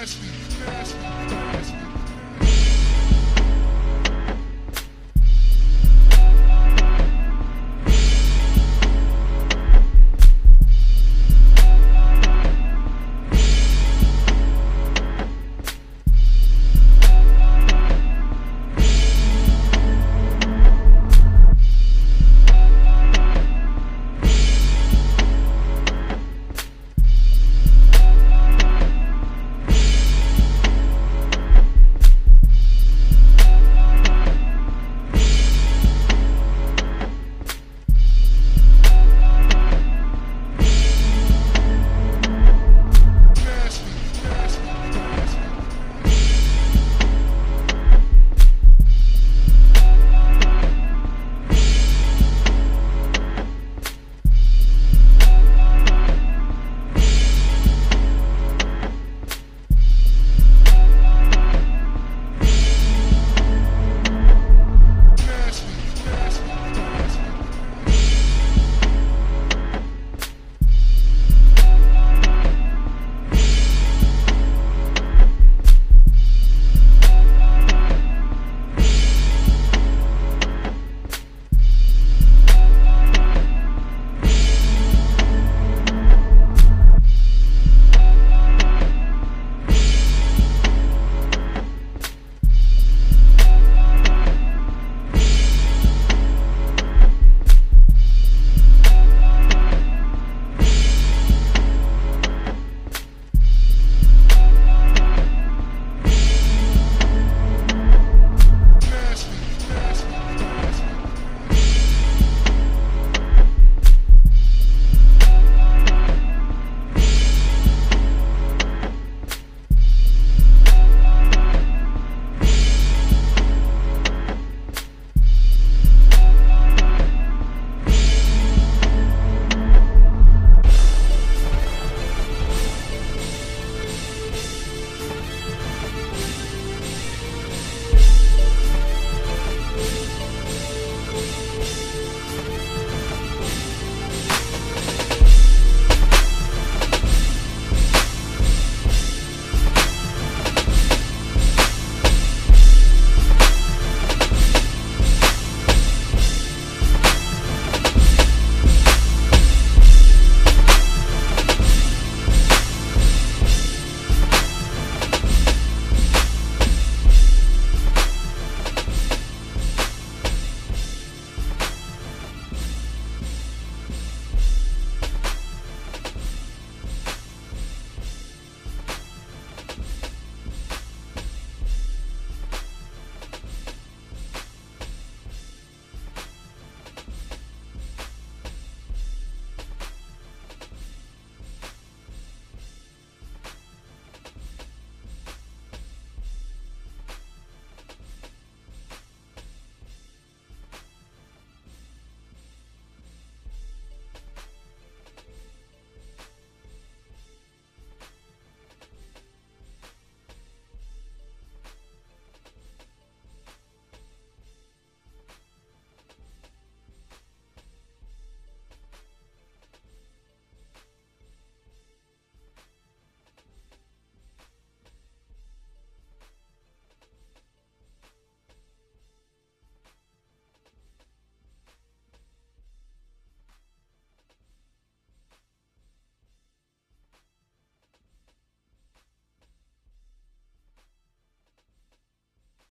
nasty, nasty.